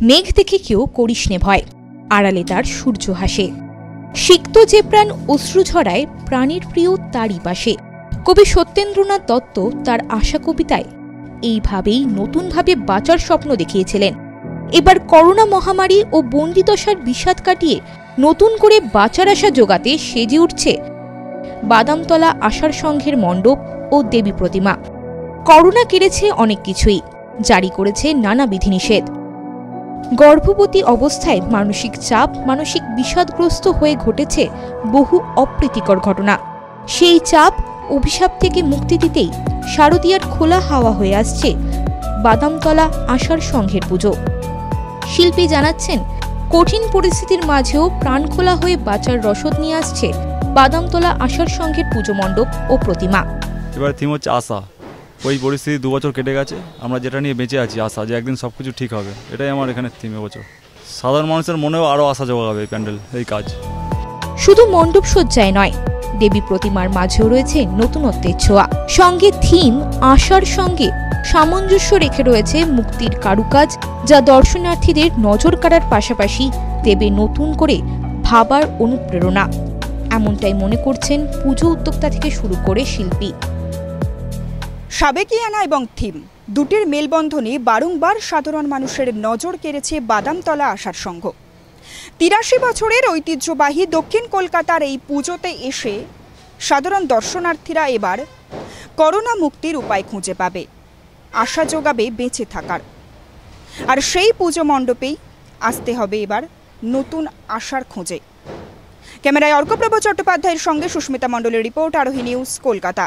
মেঘ দেখে কেউ করিস নে ভয়। আড়ালে তার সূর্য হাসে সিক্ত যে প্রাণ অশ্রু ঝরায়, প্রাণের প্রিয় তারই পাশে। কবি সত্যেন্দ্রনাথ দত্ত তার আশা কবিতায় এইভাবেই নতুনভাবে বাঁচার স্বপ্ন দেখিয়েছিলেন। এবার করোনা মহামারী ও বন্দিদশার বিষাদ কাটিয়ে নতুন করে বাঁচার আশা জোগাতে সেজে উঠছে বাদামতলা আশার সংঘের মণ্ডপ ও দেবী প্রতিমা। করোনা কেড়েছে অনেক কিছুই, জারি করেছে নানা বিধিনিষেধ। গর্ভবতী অবস্থায় মানসিক চাপ, মানসিক বিষাদগ্রস্ত হয়ে ঘটেছে বহু অপ্রীতিকর ঘটনা। সেই চাপ অভিশাপ থেকে মুক্তি দিতেই শারদীয়ার খোলা হাওয়া হয়ে আসছে বাদামতলা আশার সংঘের পুজো। শিল্পী জানাচ্ছেন, কঠিন পরিস্থিতির মাঝেও প্রাণখোলা হয়ে বাঁচার রসদ নিয়ে আসছে বাদামতলা আশার সংঘের পুজো মণ্ডপ ও প্রতিমা। এবার থিম হচ্ছে আশা। ওই পরিস্থিতি দু বছর কেটে গেছে, আমরা যেটা নিয়ে বেঁচে আছি, আশা যে একদিন সব কিছু ঠিক হবে। এটাই আমার এখানে থিম এবছর সাধারণ মানুষের মনেও আরও আশা যোগাবে এই প্যান্ডেল, এই কাজ। শুধু মণ্ডপ সজ্জায় নয়, দেবী প্রতিমার মাঝেও রয়েছে নতুনত্বের ছোঁয়া সঙ্গে থিম আশার সঙ্গে সামঞ্জস্য রেখে রয়েছে মুক্তির কারুকাজ, যা দর্শনার্থীদের নজর কাড়ার পাশাপাশি দেবে নতুন করে ভাবার অনুপ্রেরণা। এমনটাই মনে করছেন পুজো উদ্যোক্তা থেকে শুরু করে শিল্পী। সাবেকিয়ানা এবং থিম। দুটির মেলবন্ধনে বারংবার সাধারণ মানুষের নজর কেড়েছে বাদামতলা আসার সংঘ। তিরাশি বছরের ঐতিহ্যবাহী দক্ষিণ কলকাতার এই পুজোতে এসে সাধারণ দর্শনার্থীরা এবার করোনা মুক্তির উপায় খুঁজে পাবে। আশা যোগাবে বেঁচে থাকার। আর সেই পুজো মণ্ডপেই আসতে হবে এবার নতুন আশার খোঁজে। ক্যামেরায় অর্কপ্রভ চট্টোপাধ্যায়ের সঙ্গে সুস্মিতা মণ্ডলের রিপোর্ট, আরোহী নিউজ কলকাতা।